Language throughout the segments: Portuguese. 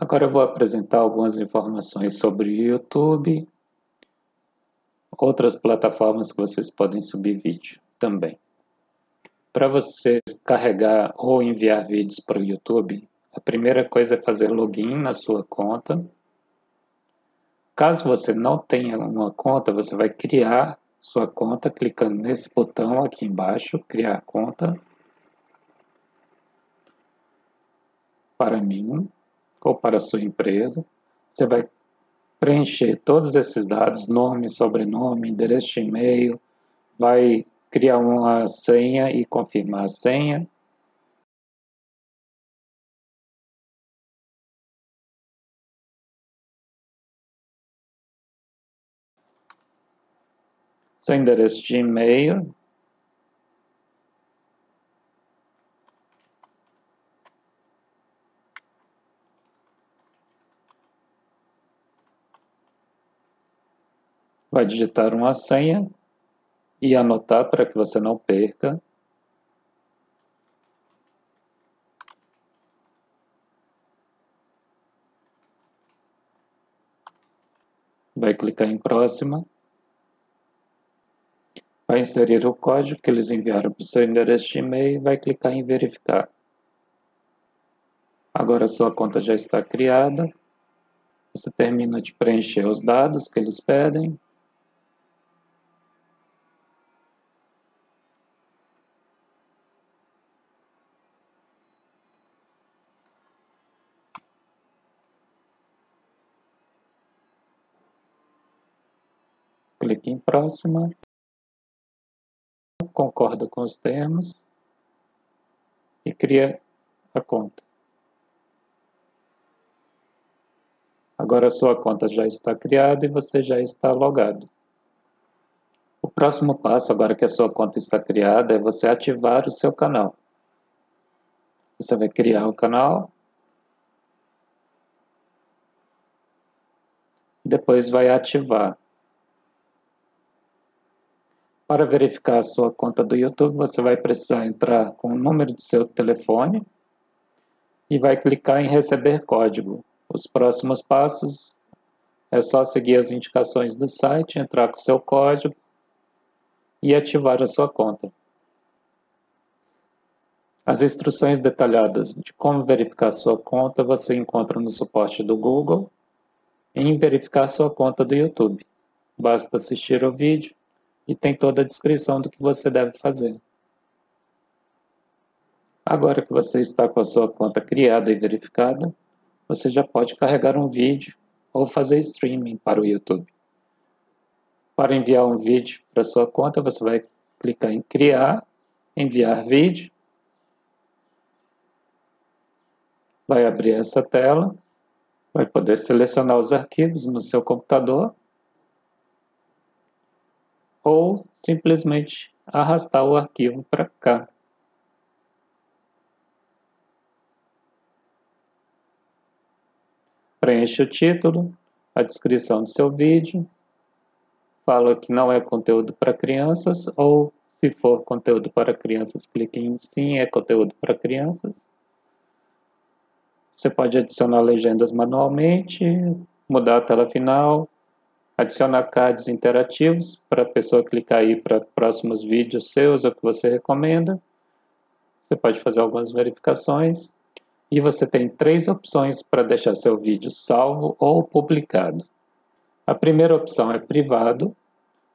Agora eu vou apresentar algumas informações sobre o YouTube, outras plataformas que vocês podem subir vídeo também. Para você carregar ou enviar vídeos para o YouTube, a primeira coisa é fazer login na sua conta. Caso você não tenha uma conta, você vai criar sua conta clicando nesse botão aqui embaixo, criar conta. Para mim, ou para a sua empresa. Você vai preencher todos esses dados, nome, sobrenome, endereço de e-mail, vai criar uma senha e confirmar a senha. Seu endereço de e-mail, vai digitar uma senha e anotar para que você não perca. Vai clicar em próxima. Vai inserir o código que eles enviaram para o seu endereço de e-mail e vai clicar em verificar. Agora sua conta já está criada. Você termina de preencher os dados que eles pedem. Clique em próxima, concorda com os termos e cria a conta. Agora a sua conta já está criada e você já está logado. O próximo passo, agora que a sua conta está criada, é você ativar o seu canal. Você vai criar o canal. Depois vai ativar. Para verificar a sua conta do YouTube, você vai precisar entrar com o número do seu telefone e vai clicar em receber código. Os próximos passos é só seguir as indicações do site, entrar com seu código e ativar a sua conta. As instruções detalhadas de como verificar sua conta você encontra no suporte do Google em verificar sua conta do YouTube. Basta assistir o vídeo e tem toda a descrição do que você deve fazer. Agora que você está com a sua conta criada e verificada, você já pode carregar um vídeo ou fazer streaming para o YouTube. Para enviar um vídeo para sua conta, você vai clicar em criar, enviar vídeo. Vai abrir essa tela, vai poder selecionar os arquivos no seu computador ou simplesmente arrastar o arquivo para cá. Preencha o título, a descrição do seu vídeo, fala que não é conteúdo para crianças ou se for conteúdo para crianças, clique em sim, é conteúdo para crianças. Você pode adicionar legendas manualmente, mudar a tela final, adicionar cards interativos para a pessoa clicar aí para próximos vídeos seus ou que você recomenda. Você pode fazer algumas verificações e você tem três opções para deixar seu vídeo salvo ou publicado. A primeira opção é privado,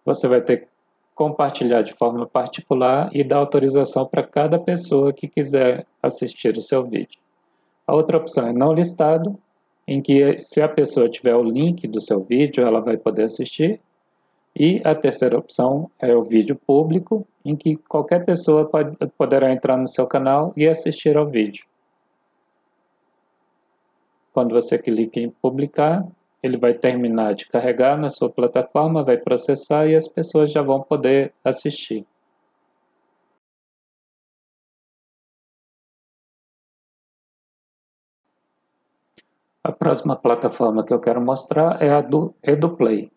você vai ter que compartilhar de forma particular e dar autorização para cada pessoa que quiser assistir o seu vídeo. A outra opção é não listado, em que se a pessoa tiver o link do seu vídeo, ela vai poder assistir. E a terceira opção é o vídeo público, em que qualquer pessoa pode, poderá entrar no seu canal e assistir ao vídeo. Quando você clica em publicar, ele vai terminar de carregar na sua plataforma, vai processar e as pessoas já vão poder assistir. Próxima plataforma que eu quero mostrar é a do EduPlay.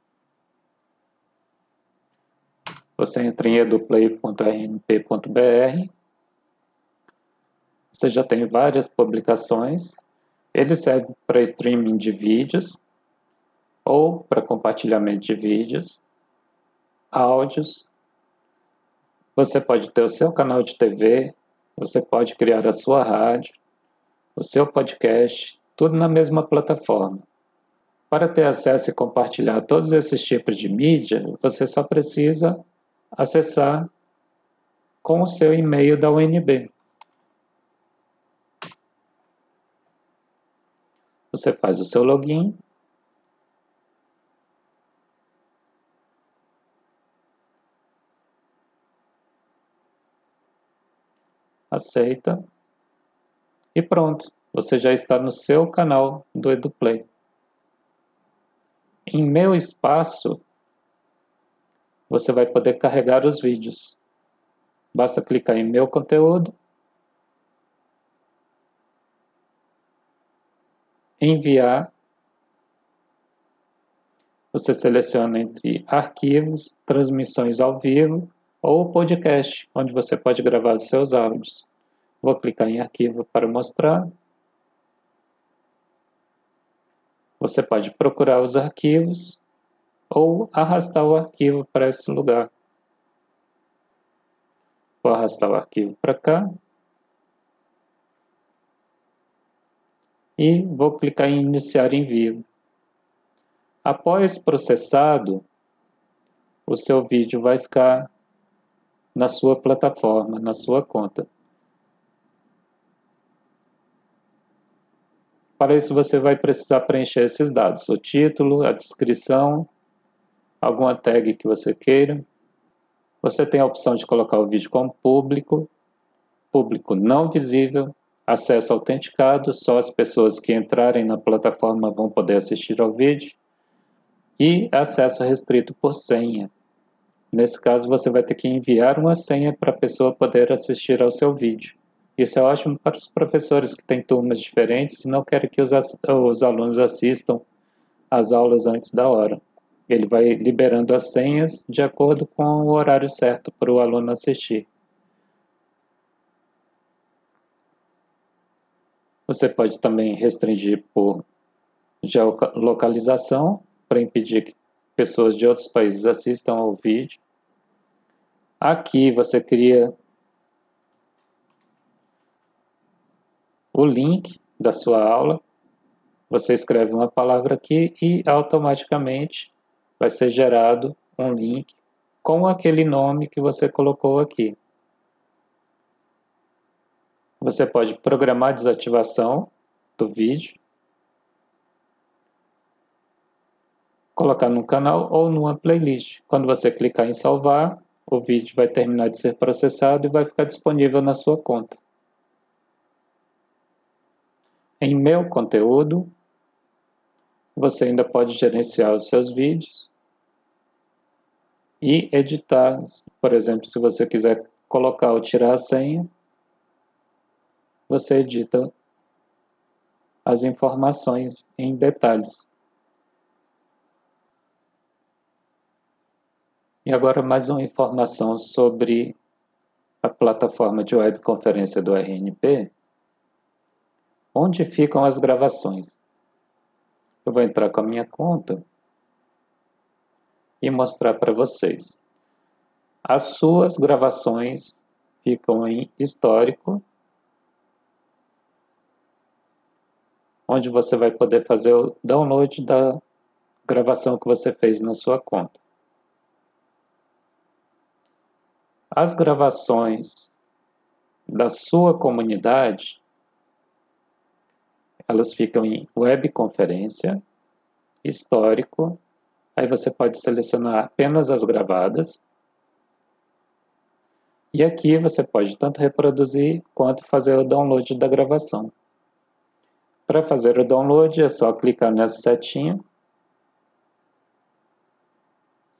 Você entra em eduplay.rnp.br. Você já tem várias publicações Ele serve para streaming de vídeos ou para compartilhamento de vídeos, áudios. Você pode ter o seu canal de TV, você pode criar a sua rádio, o seu podcast, tudo na mesma plataforma. Para ter acesso e compartilhar todos esses tipos de mídia, você só precisa acessar com o seu e-mail da UNB. Você faz o seu login. Aceita. E pronto, você já está no seu canal do EduPlay. Em meu espaço, você vai poder carregar os vídeos. Basta clicar em meu conteúdo, enviar, você seleciona entre arquivos, transmissões ao vivo ou podcast, onde você pode gravar os seus áudios. Vou clicar em arquivo para mostrar. Você pode procurar os arquivos ou arrastar o arquivo para esse lugar. Vou arrastar o arquivo para cá. E vou clicar em iniciar envio. Após processado, o seu vídeo vai ficar na sua plataforma, na sua conta. Para isso, você vai precisar preencher esses dados: o título, a descrição, alguma tag que você queira. Você tem a opção de colocar o vídeo como público, público não visível, acesso autenticado, só as pessoas que entrarem na plataforma vão poder assistir ao vídeo, e acesso restrito por senha. Nesse caso, você vai ter que enviar uma senha para a pessoa poder assistir ao seu vídeo. Isso é ótimo para os professores que têm turmas diferentes e não querem que os, os alunos assistam às aulas antes da hora. Ele vai liberando as senhas de acordo com o horário certo para o aluno assistir. Você pode também restringir por geolocalização para impedir que pessoas de outros países assistam ao vídeo. Aqui você cria o link da sua aula. Você escreve uma palavra aqui e automaticamente vai ser gerado um link com aquele nome que você colocou aqui. Você pode programar a desativação do vídeo, colocar no canal ou numa playlist. Quando você clicar em salvar, o vídeo vai terminar de ser processado e vai ficar disponível na sua conta. Em meu conteúdo, você ainda pode gerenciar os seus vídeos e editar. Por exemplo, se você quiser colocar ou tirar a senha, você edita as informações em detalhes. E agora mais uma informação sobre a plataforma de webconferência do RNP onde ficam as gravações. Eu vou entrar com a minha conta e mostrar para vocês. As suas gravações ficam em histórico, onde você vai poder fazer o download da gravação que você fez na sua conta. As gravações da sua comunidade elas ficam em webconferência, histórico, aí você pode selecionar apenas as gravadas, e aqui você pode tanto reproduzir quanto fazer o download da gravação. Para fazer o download é só clicar nessa setinha,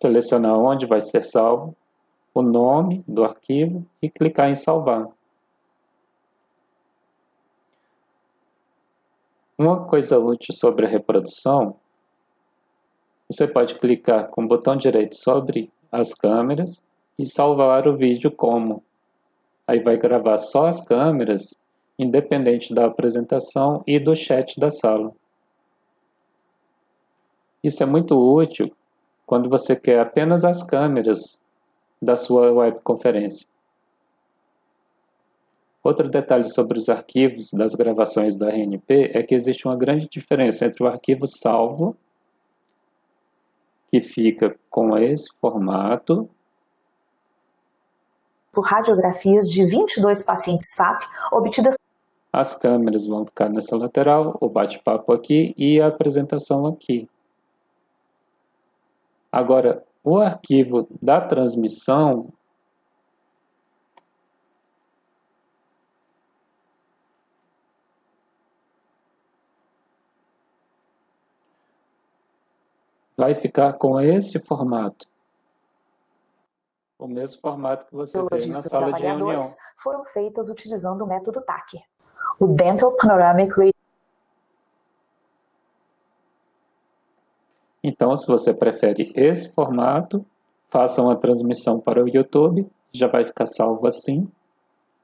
selecionar onde vai ser salvo, o nome do arquivo e clicar em salvar. Uma coisa útil sobre a reprodução, você pode clicar com o botão direito sobre as câmeras e salvar o vídeo como. Aí vai gravar só as câmeras independente da apresentação e do chat da sala. Isso é muito útil quando você quer apenas as câmeras da sua webconferência. Outro detalhe sobre os arquivos das gravações da RNP é que existe uma grande diferença entre o arquivo salvo, que fica com esse formato, por radiografias de 22 pacientes FAP obtidas. As câmeras vão ficar nessa lateral, o bate-papo aqui e a apresentação aqui. Agora, o arquivo da transmissão vai ficar com esse formato. O mesmo formato que você vê na sala de reunião. foram feitas utilizando o método TAC. O Dental Panoramic Radiography Então, se você prefere esse formato, faça uma transmissão para o YouTube, já vai ficar salvo assim.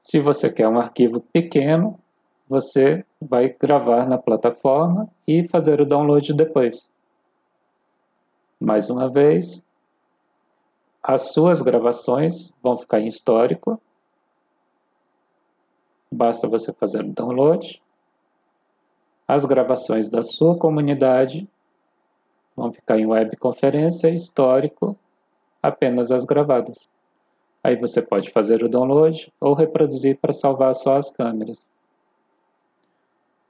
Se você quer um arquivo pequeno, você vai gravar na plataforma e fazer o download depois. Mais uma vez, as suas gravações vão ficar em histórico. Basta você fazer o download. As gravações da sua comunidade vão ficar em webconferência histórico, apenas as gravadas. Aí você pode fazer o download ou reproduzir para salvar só as câmeras.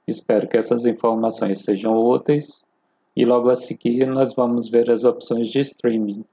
Espero que essas informações sejam úteis e logo a seguir nós vamos ver as opções de streaming.